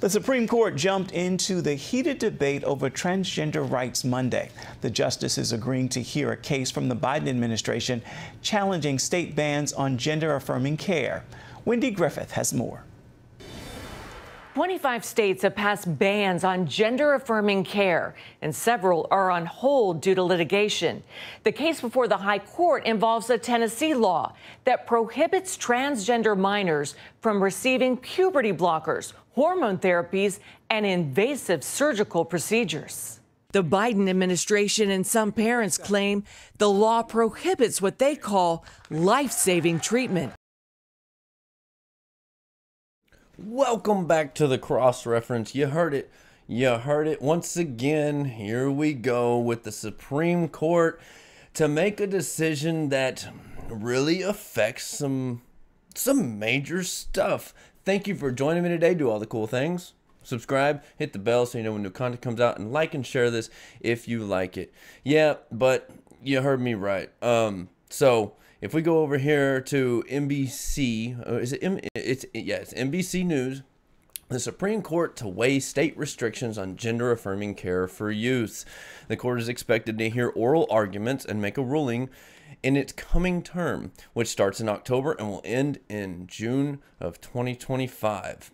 The Supreme Court jumped into the heated debate over transgender rights Monday. The justices agreeing to hear a case from the Biden administration challenging state bans on gender affirming care. Wendy Griffith has more. 25 states have passed bans on gender affirming care, and several are on hold due to litigation. The case before the High Court involves a Tennessee law that prohibits transgender minors from receiving puberty blockers, hormone therapies, and invasive surgical procedures. The Biden administration and some parents claim the law prohibits what they call life saving treatment. Welcome back to the cross reference. You heard it. You heard it once again. Here we go with the Supreme Court to make a decision that really affects some some major stuff. Thank you for joining me today. Do all the cool things. Subscribe, hit the bell so you know when new content comes out, and like and share this if you like it. Yeah, but you heard me right. Um, so if we go over here to NBC, uh, is it? M- it's yeah, it's NBC News. The Supreme Court to weigh state restrictions on gender affirming care for youth. The court is expected to hear oral arguments and make a ruling in its coming term, which starts in October and will end in June of 2025.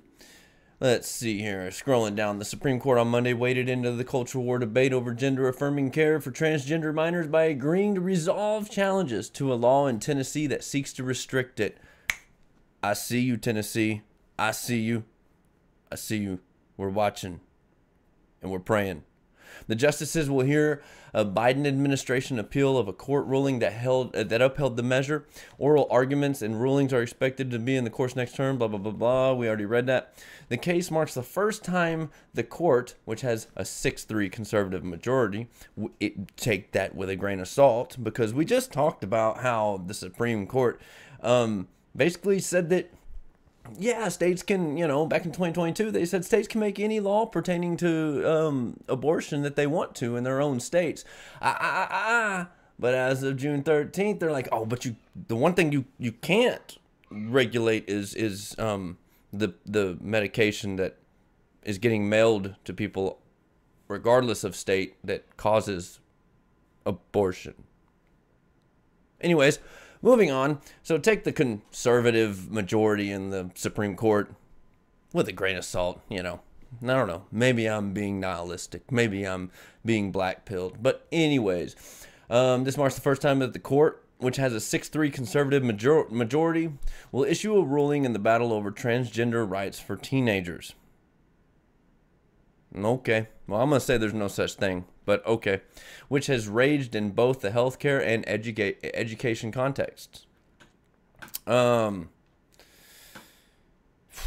Let's see here. Scrolling down, the Supreme Court on Monday waded into the cultural war debate over gender affirming care for transgender minors by agreeing to resolve challenges to a law in Tennessee that seeks to restrict it. I see you, Tennessee. I see you. I see you. We're watching and we're praying. The justices will hear a Biden administration appeal of a court ruling that held uh, that upheld the measure. Oral arguments and rulings are expected to be in the course next term. Blah blah blah blah. We already read that. The case marks the first time the court, which has a 6-3 conservative majority, it take that with a grain of salt because we just talked about how the Supreme Court um, basically said that yeah, states can, you know, back in 2022, they said states can make any law pertaining to um, abortion that they want to in their own states. Ah, ah, ah. But as of June 13th, they're like, oh, but you, the one thing you, you can't regulate is, is um, the, the medication that is getting mailed to people, regardless of state, that causes abortion. Anyways, Moving on. So take the conservative majority in the Supreme Court with a grain of salt, you know. I don't know. Maybe I'm being nihilistic. Maybe I'm being black pilled. But, anyways, um, this marks the first time that the court, which has a 6 3 conservative major- majority, will issue a ruling in the battle over transgender rights for teenagers. Okay. Well, I'm going to say there's no such thing, but okay. Which has raged in both the healthcare and educa- education contexts. Um.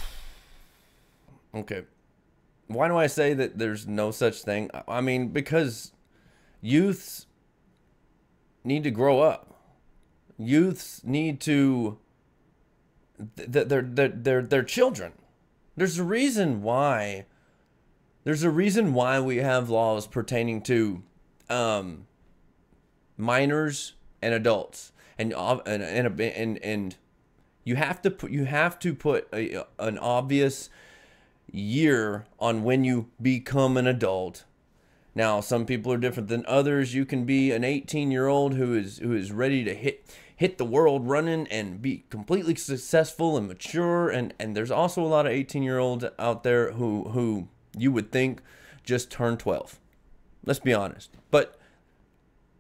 Okay. Why do I say that there's no such thing? I mean, because youths need to grow up. Youths need to. They're, they're, they're, they're children. There's a reason why there's a reason why we have laws pertaining to um, minors and adults, and and and and, and you have to put you have to put a, an obvious year on when you become an adult. Now, some people are different than others. You can be an 18 year old who is who is ready to hit hit the world running and be completely successful and mature and and there's also a lot of 18 year olds out there who who you would think just turned 12. Let's be honest. But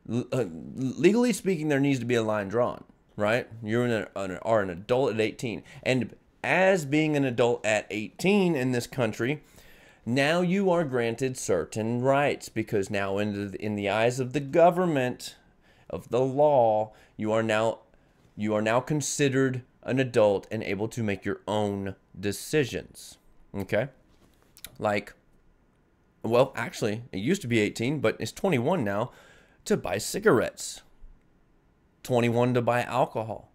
uh, legally speaking, there needs to be a line drawn, right? An, are an adult at 18. And as being an adult at 18 in this country, now you are granted certain rights because now in the, in the eyes of the government of the law you are now you are now considered an adult and able to make your own decisions okay like, well, actually, it used to be 18, but it's 21 now to buy cigarettes, 21 to buy alcohol.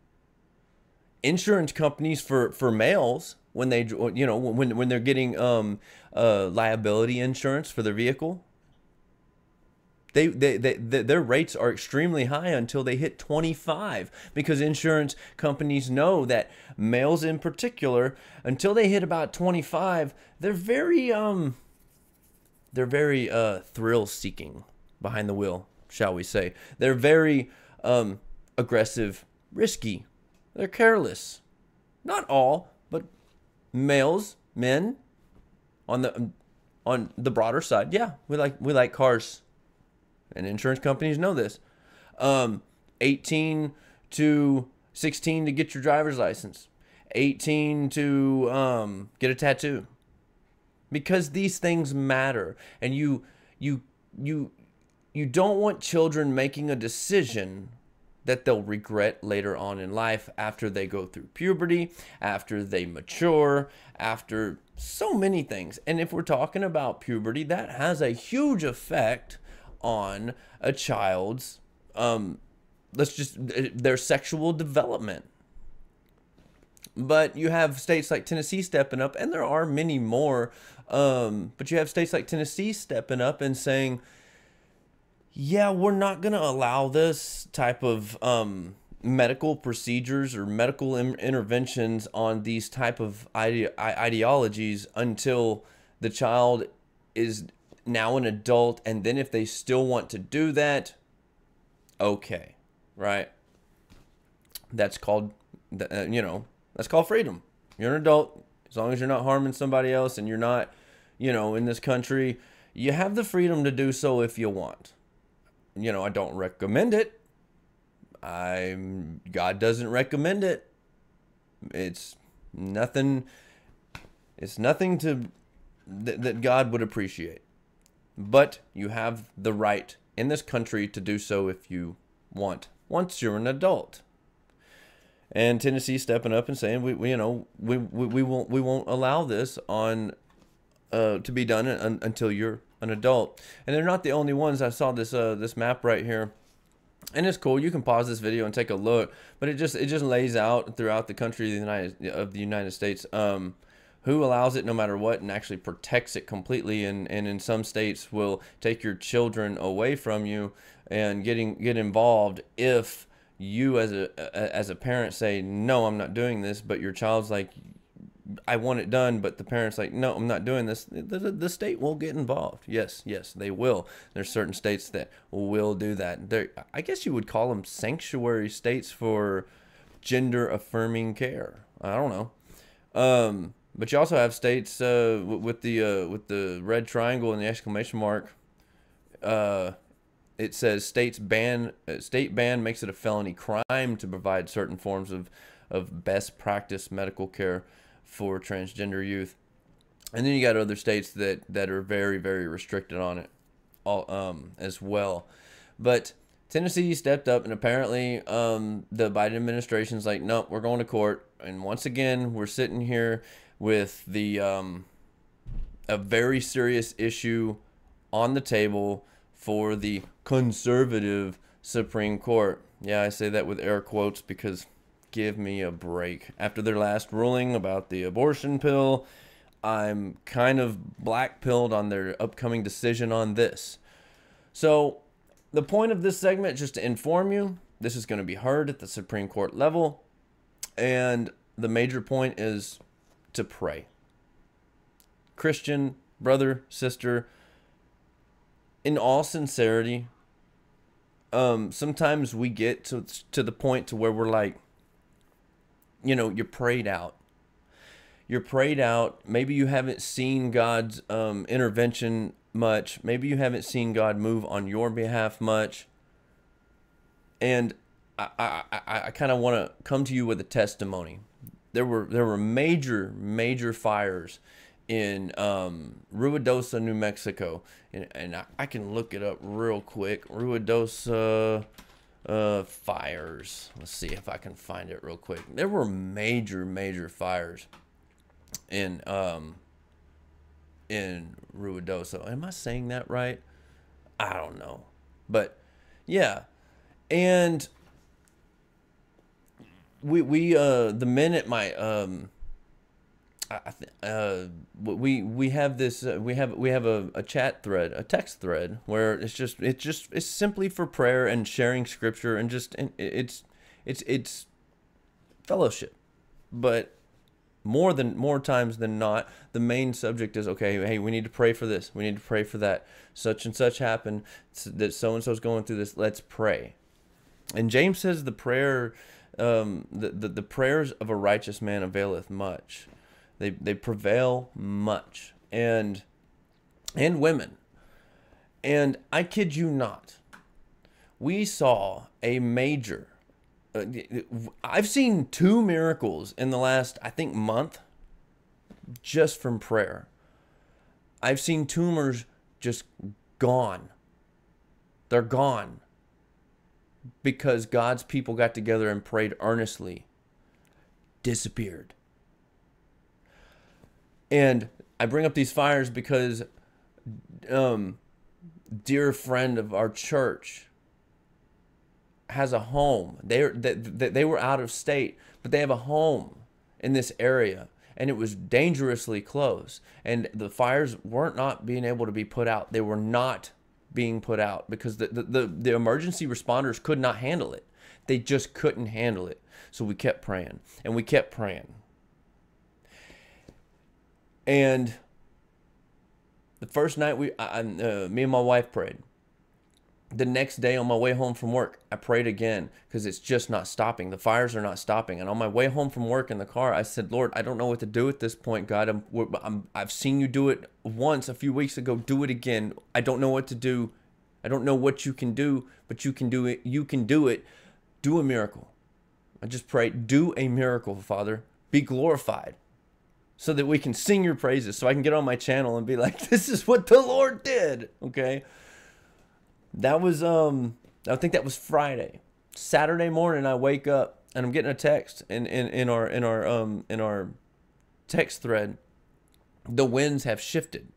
Insurance companies for, for males, when they, you know, when, when they're getting um, uh, liability insurance for their vehicle, they, they, they, their rates are extremely high until they hit 25 because insurance companies know that males in particular until they hit about 25 they're very um they're very uh thrill seeking behind the wheel shall we say. They're very um aggressive risky. They're careless. Not all but males men on the on the broader side. Yeah we like we like cars. And insurance companies know this. Um, 18 to 16 to get your driver's license, 18 to um, get a tattoo, because these things matter, and you you you you don't want children making a decision that they'll regret later on in life after they go through puberty, after they mature, after so many things. And if we're talking about puberty, that has a huge effect on a child's um let's just their sexual development but you have states like Tennessee stepping up and there are many more um but you have states like Tennessee stepping up and saying yeah we're not going to allow this type of um medical procedures or medical interventions on these type of ide- ideologies until the child is now an adult, and then if they still want to do that, okay, right? That's called, uh, you know, that's called freedom. You're an adult as long as you're not harming somebody else and you're not, you know, in this country. You have the freedom to do so if you want. You know, I don't recommend it. I'm God doesn't recommend it. It's nothing. It's nothing to that, that God would appreciate. But you have the right in this country to do so if you want, once you're an adult. And Tennessee stepping up and saying, we, we you know, we, we, we won't we won't allow this on uh, to be done un- until you're an adult. And they're not the only ones. I saw this uh, this map right here and it's cool. You can pause this video and take a look, but it just it just lays out throughout the country of the United of the United States um, who allows it no matter what and actually protects it completely and, and in some states will take your children away from you and getting get involved if you as a as a parent say no I'm not doing this but your child's like I want it done but the parents like no I'm not doing this. The, the, the state will get involved. Yes yes they will. There's certain states that will do that. There I guess you would call them sanctuary states for gender affirming care. I don't know. Um but you also have states uh, with the uh, with the red triangle and the exclamation mark. Uh, it says states ban uh, state ban makes it a felony crime to provide certain forms of of best practice medical care for transgender youth. And then you got other states that that are very very restricted on it, all um as well. But Tennessee stepped up, and apparently um, the Biden administration's like, nope, we're going to court. And once again, we're sitting here with the um, a very serious issue on the table for the conservative Supreme Court. Yeah, I say that with air quotes because give me a break. After their last ruling about the abortion pill, I'm kind of black pilled on their upcoming decision on this. So, the point of this segment just to inform you, this is going to be heard at the Supreme Court level. And the major point is to pray. Christian, brother, sister, in all sincerity, um, sometimes we get to to the point to where we're like, you know, you're prayed out. You're prayed out. Maybe you haven't seen God's um, intervention much. Maybe you haven't seen God move on your behalf much. And I, I, I, I kind of want to come to you with a testimony there were there were major major fires in um, Ruidoso, New Mexico, and, and I, I, can look it up real quick. Ruidoso uh, fires. Let's see if I can find it real quick. There were major major fires in um, in Ruidoso. Am I saying that right? I don't know, but yeah, and we we uh the men at my um uh, we we have this uh, we have we have a, a chat thread a text thread where it's just it's just it's simply for prayer and sharing scripture and just and it's it's it's fellowship. But more than more times than not the main subject is okay hey we need to pray for this. We need to pray for that. Such and such happened. That so and so's going through this. Let's pray. And james says the prayer um, the, the, the prayers of a righteous man availeth much they they prevail much and and women and i kid you not we saw a major uh, I've seen two miracles in the last, I think, month just from prayer. I've seen tumors just gone. They're gone because God's people got together and prayed earnestly. Disappeared. And I bring up these fires because um dear friend of our church has a home. They they, they were out of state, but they have a home in this area and it was dangerously close and the fires weren't not being able to be put out. They were not being put out because the, the, the, the emergency responders could not handle it. They just couldn't handle it. So we kept praying and we kept praying. And the first night we, I, uh, me and my wife prayed the next day on my way home from work, I prayed again because it's just not stopping. The fires are not stopping. And on my way home from work in the car, I said, Lord, I don't know what to do at this point, God. I'm, I'm, I've seen you do it once a few weeks ago. Do it again. I don't know what to do. I don't know what you can do, but you can do it. You can do it. Do a miracle. I just pray, do a miracle, Father. Be glorified so that we can sing your praises, so I can get on my channel and be like, this is what the Lord did. Okay. That was um I think that was Friday. Saturday morning I wake up and I'm getting a text in, in, in our in our um in our text thread. The winds have shifted.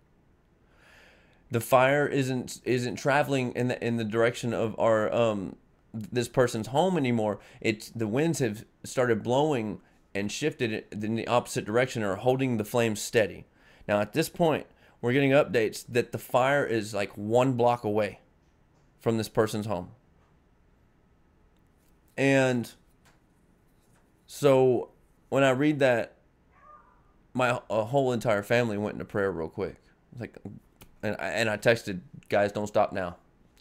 The fire isn't isn't traveling in the in the direction of our um this person's home anymore. It's the winds have started blowing and shifted in the opposite direction or holding the flames steady. Now at this point, we're getting updates that the fire is like one block away from this person's home. And so when I read that, my whole entire family went into prayer real quick. Like, and I, and I texted guys, don't stop now.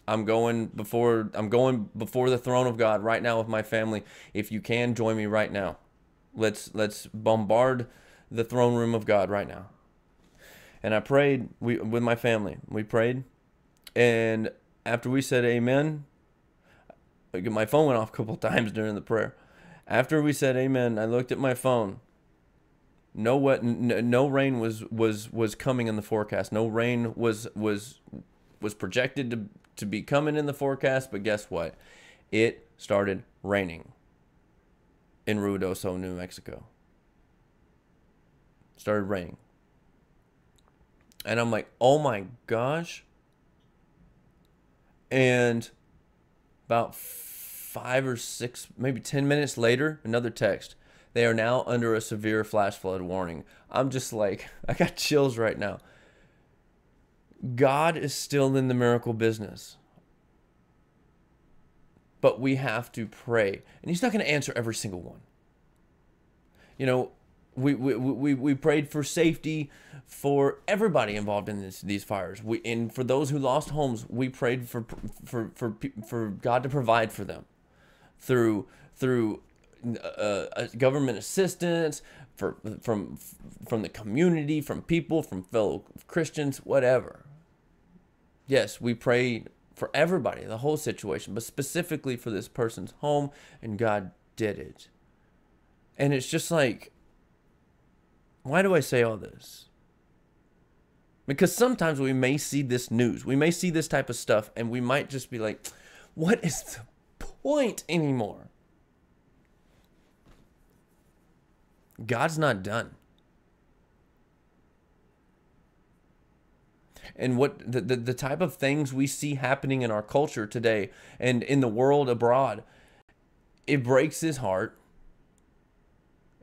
I'm going before I'm going before the throne of God right now with my family. If you can join me right now, let's let's bombard the throne room of God right now. And I prayed we with my family. We prayed, and after we said amen, my phone went off a couple times during the prayer. After we said amen, I looked at my phone. No what no rain was was was coming in the forecast. No rain was was was projected to to be coming in the forecast, but guess what? It started raining in Ruidoso, New Mexico. Started raining. And I'm like, "Oh my gosh, and about five or six, maybe 10 minutes later, another text. They are now under a severe flash flood warning. I'm just like, I got chills right now. God is still in the miracle business. But we have to pray. And He's not going to answer every single one. You know, we, we, we, we prayed for safety for everybody involved in this, these fires. We, and for those who lost homes, we prayed for, for, for, for God to provide for them through, through uh, government assistance, for, from, from the community, from people, from fellow Christians, whatever. Yes, we pray for everybody, the whole situation, but specifically for this person's home, and God did it. And it's just like, why do I say all this? Because sometimes we may see this news, we may see this type of stuff, and we might just be like, what is the point anymore? God's not done. And what the, the, the, type of things we see happening in our culture today and in the world abroad, it breaks his heart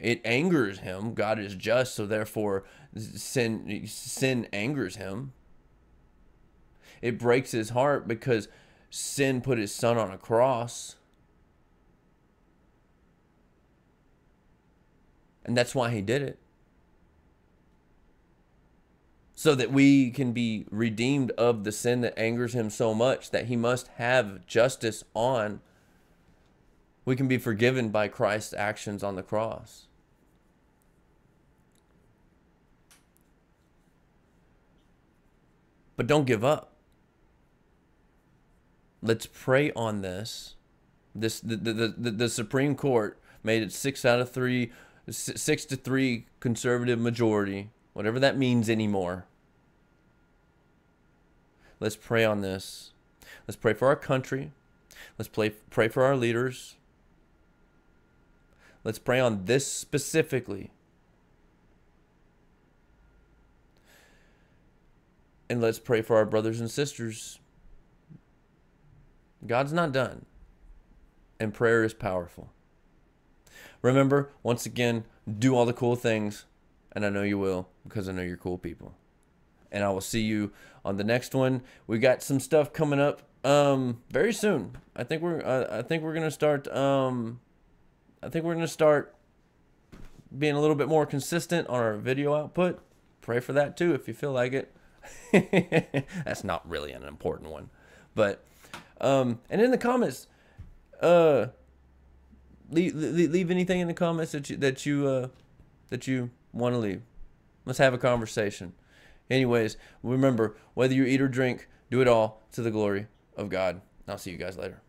it angers him. God is just, so therefore sin sin angers him. It breaks his heart because sin put his son on a cross. And that's why he did it. So that we can be redeemed of the sin that angers him so much that he must have justice on. We can be forgiven by Christ's actions on the cross. But don't give up let's pray on this. This the the, the, the Supreme Court made it six out of three, six to three conservative majority, whatever that means anymore. Let's pray on this. Let's pray for our country. Let's pray pray for our leaders. Let's pray on this specifically. And let's pray for our brothers and sisters God's not done. And prayer is powerful. Remember, once again, do all the cool things. And I know you will because I know you're cool people. And I will see you on the next one. We got some stuff coming up um very soon. I think we're uh, I think we're going to start um I think we're to start being a little bit more consistent on our video output. Pray for that too if you feel like it. That's not really an important one. But um, and in the comments, uh, leave, leave anything in the comments that you that you uh, that you want to leave. Let's have a conversation. Anyways, remember whether you eat or drink, do it all to the glory of God. I'll see you guys later.